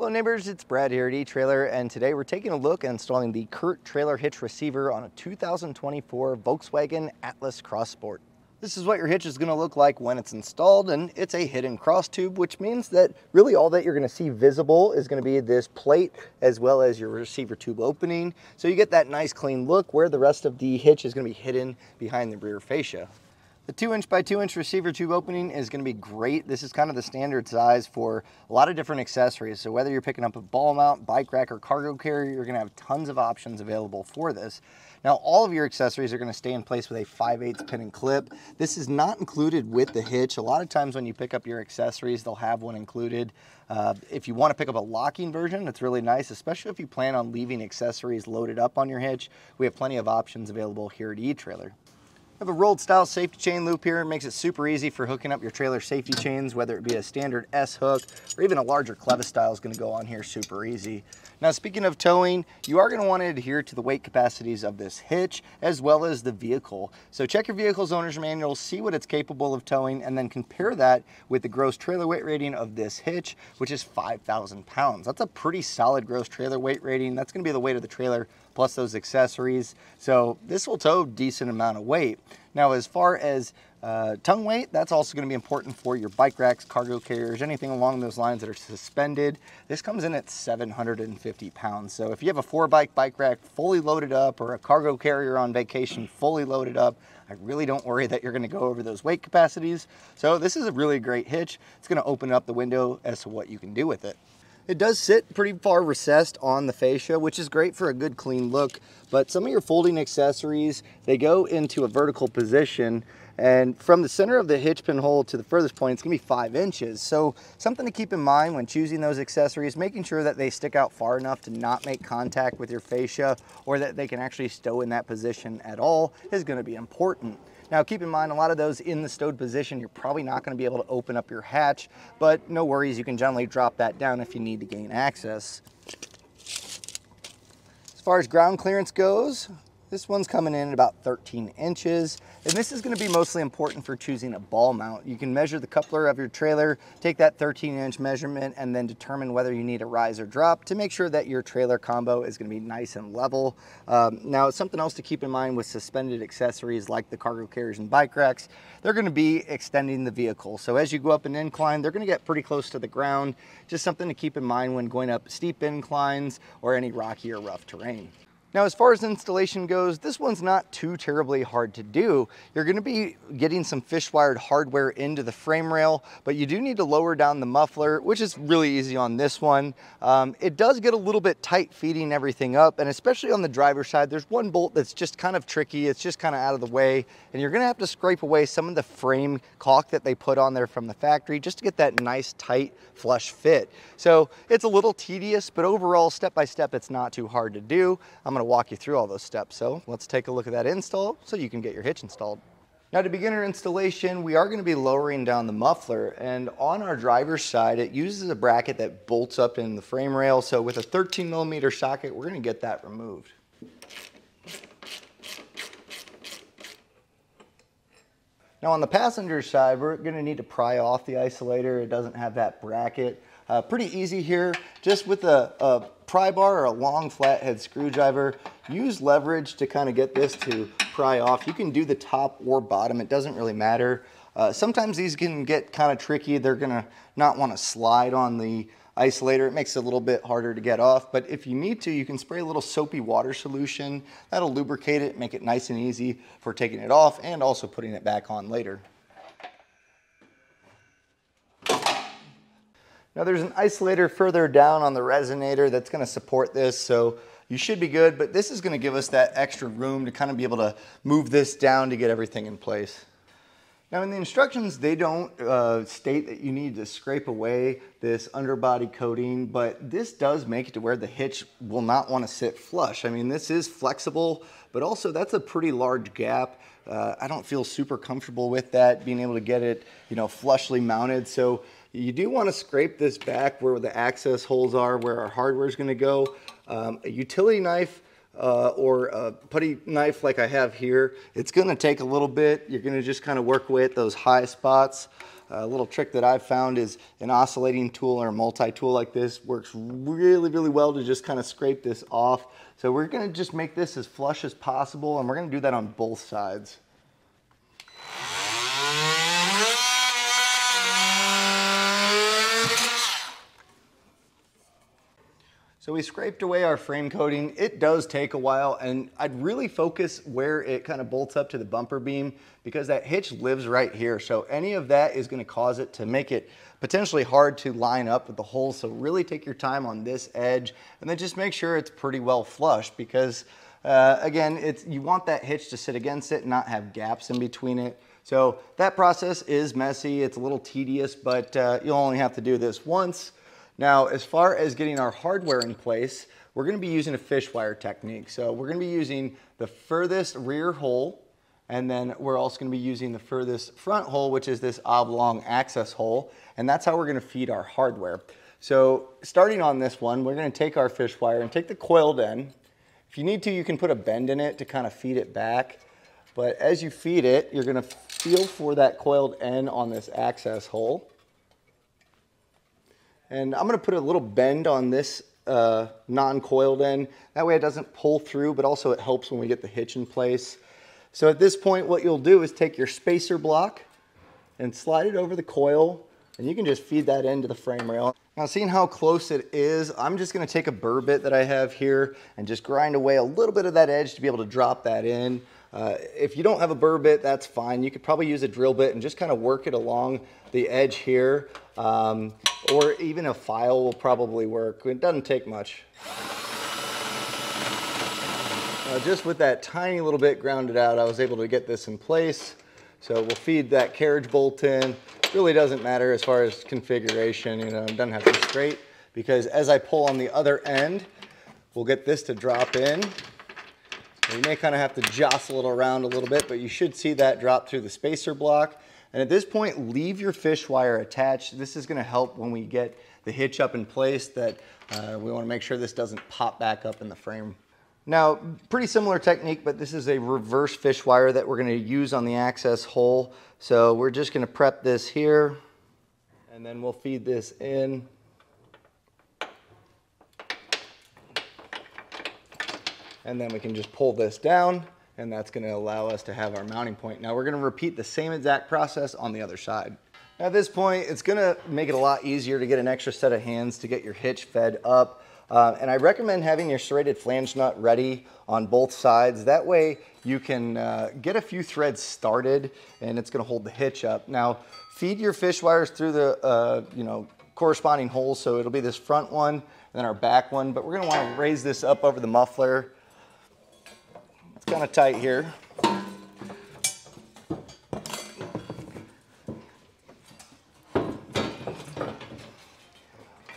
Hello neighbors, it's Brad here at E-Trailer and today we're taking a look at installing the CURT trailer hitch receiver on a 2024 Volkswagen Atlas Cross Sport. This is what your hitch is going to look like when it's installed and it's a hidden cross tube which means that really all that you're going to see visible is going to be this plate as well as your receiver tube opening so you get that nice clean look where the rest of the hitch is going to be hidden behind the rear fascia. The two inch by two inch receiver tube opening is gonna be great. This is kind of the standard size for a lot of different accessories. So whether you're picking up a ball mount, bike rack, or cargo carrier, you're gonna have tons of options available for this. Now, all of your accessories are gonna stay in place with a 5 8 pin and clip. This is not included with the hitch. A lot of times when you pick up your accessories, they'll have one included. Uh, if you wanna pick up a locking version, it's really nice, especially if you plan on leaving accessories loaded up on your hitch. We have plenty of options available here at E-Trailer have a rolled style safety chain loop here. It makes it super easy for hooking up your trailer safety chains, whether it be a standard S hook or even a larger clevis style is gonna go on here super easy. Now, speaking of towing, you are gonna to want to adhere to the weight capacities of this hitch as well as the vehicle. So check your vehicle's owner's manual, see what it's capable of towing, and then compare that with the gross trailer weight rating of this hitch, which is 5,000 pounds. That's a pretty solid gross trailer weight rating. That's gonna be the weight of the trailer plus those accessories. So this will tow a decent amount of weight. Now, as far as uh, tongue weight, that's also going to be important for your bike racks, cargo carriers, anything along those lines that are suspended. This comes in at 750 pounds. So if you have a four bike bike rack fully loaded up or a cargo carrier on vacation fully loaded up, I really don't worry that you're going to go over those weight capacities. So this is a really great hitch. It's going to open up the window as to what you can do with it. It does sit pretty far recessed on the fascia, which is great for a good clean look, but some of your folding accessories, they go into a vertical position and from the center of the hitch pin hole to the furthest point, it's gonna be five inches. So something to keep in mind when choosing those accessories, making sure that they stick out far enough to not make contact with your fascia or that they can actually stow in that position at all is gonna be important. Now keep in mind, a lot of those in the stowed position, you're probably not gonna be able to open up your hatch, but no worries, you can generally drop that down if you need to gain access. As far as ground clearance goes, this one's coming in at about 13 inches. And this is gonna be mostly important for choosing a ball mount. You can measure the coupler of your trailer, take that 13 inch measurement, and then determine whether you need a rise or drop to make sure that your trailer combo is gonna be nice and level. Um, now, something else to keep in mind with suspended accessories like the cargo carriers and bike racks, they're gonna be extending the vehicle. So as you go up an incline, they're gonna get pretty close to the ground. Just something to keep in mind when going up steep inclines or any rocky or rough terrain. Now, as far as installation goes, this one's not too terribly hard to do. You're gonna be getting some fish wired hardware into the frame rail, but you do need to lower down the muffler, which is really easy on this one. Um, it does get a little bit tight feeding everything up, and especially on the driver's side, there's one bolt that's just kind of tricky. It's just kind of out of the way, and you're gonna have to scrape away some of the frame caulk that they put on there from the factory just to get that nice, tight, flush fit. So it's a little tedious, but overall, step by step, it's not too hard to do. I'm gonna walk you through all those steps. So let's take a look at that install so you can get your hitch installed. Now to begin our installation, we are going to be lowering down the muffler and on our driver's side, it uses a bracket that bolts up in the frame rail. So with a 13 millimeter socket, we're going to get that removed. Now on the passenger side, we're going to need to pry off the isolator. It doesn't have that bracket. Uh, pretty easy here, just with a, a pry bar or a long flathead screwdriver. Use leverage to kind of get this to pry off. You can do the top or bottom, it doesn't really matter. Uh, sometimes these can get kind of tricky. They're gonna not wanna slide on the isolator. It makes it a little bit harder to get off, but if you need to, you can spray a little soapy water solution. That'll lubricate it, make it nice and easy for taking it off and also putting it back on later. Now there's an isolator further down on the resonator that's gonna support this, so you should be good, but this is gonna give us that extra room to kind of be able to move this down to get everything in place. Now in the instructions, they don't uh, state that you need to scrape away this underbody coating, but this does make it to where the hitch will not wanna sit flush. I mean, this is flexible, but also that's a pretty large gap. Uh, I don't feel super comfortable with that, being able to get it, you know, flushly mounted. So you do want to scrape this back where the access holes are, where our hardware is going to go. Um, a utility knife uh, or a putty knife like I have here, it's gonna take a little bit. You're gonna just kind of work away at those high spots. A little trick that I've found is an oscillating tool or a multi-tool like this works really, really well to just kind of scrape this off. So we're gonna just make this as flush as possible and we're gonna do that on both sides. So we scraped away our frame coating. It does take a while and I'd really focus where it kind of bolts up to the bumper beam because that hitch lives right here. So any of that is gonna cause it to make it potentially hard to line up with the hole. So really take your time on this edge and then just make sure it's pretty well flush because uh, again, it's, you want that hitch to sit against it and not have gaps in between it. So that process is messy. It's a little tedious, but uh, you'll only have to do this once. Now, as far as getting our hardware in place, we're gonna be using a fish wire technique. So we're gonna be using the furthest rear hole, and then we're also gonna be using the furthest front hole, which is this oblong access hole, and that's how we're gonna feed our hardware. So starting on this one, we're gonna take our fish wire and take the coiled end. If you need to, you can put a bend in it to kind of feed it back. But as you feed it, you're gonna feel for that coiled end on this access hole. And I'm gonna put a little bend on this uh, non-coiled end. That way it doesn't pull through, but also it helps when we get the hitch in place. So at this point, what you'll do is take your spacer block and slide it over the coil, and you can just feed that into the frame rail. Now seeing how close it is, I'm just gonna take a burr bit that I have here and just grind away a little bit of that edge to be able to drop that in. Uh, if you don't have a burr bit, that's fine. You could probably use a drill bit and just kind of work it along the edge here. Um, or even a file will probably work. It doesn't take much. Uh, just with that tiny little bit grounded out, I was able to get this in place. So we'll feed that carriage bolt in. Really doesn't matter as far as configuration, you know, it doesn't have to be straight because as I pull on the other end, we'll get this to drop in you may kind of have to jostle it around a little bit, but you should see that drop through the spacer block. And at this point, leave your fish wire attached. This is gonna help when we get the hitch up in place that uh, we wanna make sure this doesn't pop back up in the frame. Now, pretty similar technique, but this is a reverse fish wire that we're gonna use on the access hole. So we're just gonna prep this here, and then we'll feed this in. and then we can just pull this down and that's gonna allow us to have our mounting point. Now we're gonna repeat the same exact process on the other side. At this point, it's gonna make it a lot easier to get an extra set of hands to get your hitch fed up. Uh, and I recommend having your serrated flange nut ready on both sides. That way you can uh, get a few threads started and it's gonna hold the hitch up. Now, feed your fish wires through the uh, you know corresponding holes. So it'll be this front one and then our back one, but we're gonna wanna raise this up over the muffler kind of tight here.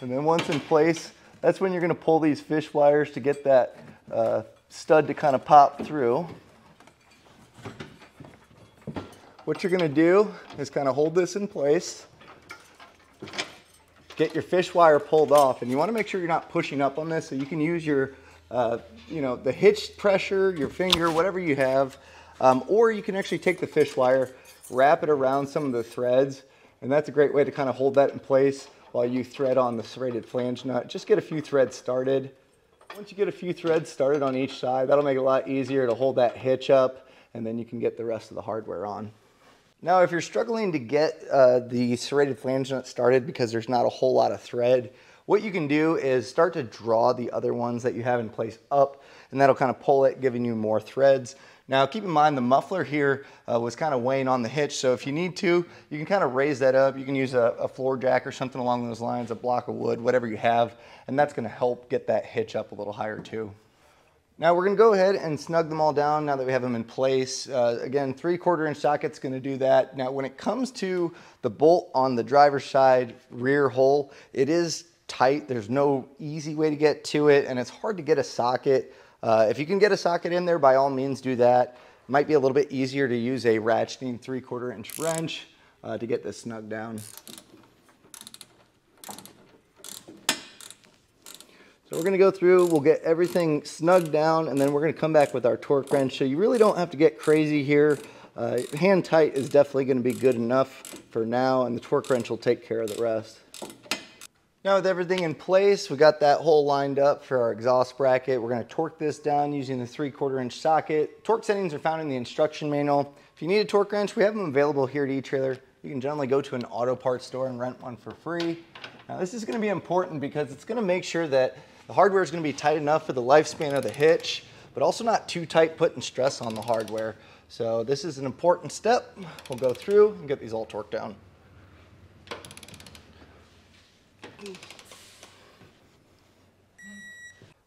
And then once in place, that's when you're gonna pull these fish wires to get that uh, stud to kind of pop through. What you're gonna do is kind of hold this in place, get your fish wire pulled off, and you wanna make sure you're not pushing up on this so you can use your uh, you know, the hitch pressure, your finger, whatever you have. Um, or you can actually take the fish wire, wrap it around some of the threads, and that's a great way to kind of hold that in place while you thread on the serrated flange nut. Just get a few threads started. Once you get a few threads started on each side, that'll make it a lot easier to hold that hitch up, and then you can get the rest of the hardware on. Now, if you're struggling to get uh, the serrated flange nut started because there's not a whole lot of thread, what you can do is start to draw the other ones that you have in place up, and that'll kind of pull it, giving you more threads. Now keep in mind the muffler here uh, was kind of weighing on the hitch, so if you need to, you can kind of raise that up. You can use a, a, floor jack or something along those lines, a block of wood, whatever you have, and that's gonna help get that hitch up a little higher too. Now we're gonna go ahead and snug them all down now that we have them in place. Uh, again, three quarter inch socket's gonna do that. Now when it comes to the bolt on the driver's side rear hole, it is tight. There's no easy way to get to it, and it's hard to get a socket. Uh, if you can get a socket in there, by all means do that. It might be a little bit easier to use a ratcheting three quarter inch wrench uh, to get this snug down. So we're gonna go through, we'll get everything snugged down, and then we're gonna come back with our torque wrench. So you really don't have to get crazy here. Uh, hand tight is definitely gonna be good enough for now, and the torque wrench will take care of the rest. Now with everything in place, we got that hole lined up for our exhaust bracket. We're gonna torque this down using the three quarter inch socket. Torque settings are found in the instruction manual. If you need a torque wrench, we have them available here at eTrailer. You can generally go to an auto parts store and rent one for free. Now this is gonna be important because it's gonna make sure that the hardware is gonna be tight enough for the lifespan of the hitch, but also not too tight putting stress on the hardware. So this is an important step. We'll go through and get these all torqued down.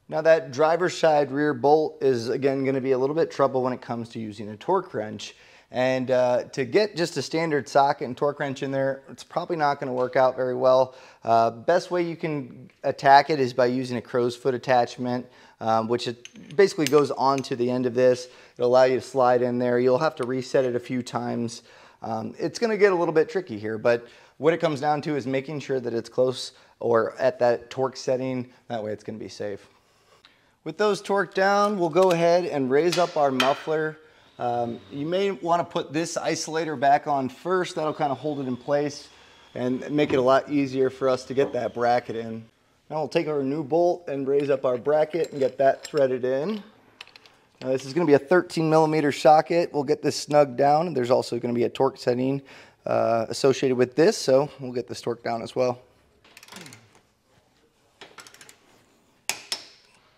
Now that driver's side rear bolt is again gonna be a little bit trouble when it comes to using a torque wrench. And uh, to get just a standard socket and torque wrench in there, it's probably not gonna work out very well. Uh, best way you can attack it is by using a crow's foot attachment, um, which basically goes onto the end of this. It'll allow you to slide in there. You'll have to reset it a few times. Um, it's gonna get a little bit tricky here, but what it comes down to is making sure that it's close or at that torque setting. That way it's gonna be safe. With those torqued down, we'll go ahead and raise up our muffler. Um, you may want to put this isolator back on first. That'll kind of hold it in place and make it a lot easier for us to get that bracket in. Now we'll take our new bolt and raise up our bracket and get that threaded in. Now this is going to be a 13 millimeter socket. We'll get this snug down. There's also going to be a torque setting uh, associated with this, so we'll get this torque down as well.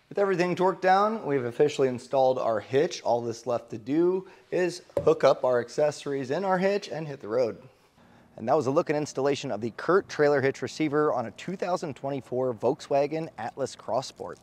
With everything torqued down, we've officially installed our hitch. All this left to do is hook up our accessories in our hitch and hit the road. And that was a look at installation of the CURT trailer hitch receiver on a 2024 Volkswagen Atlas Cross Sport.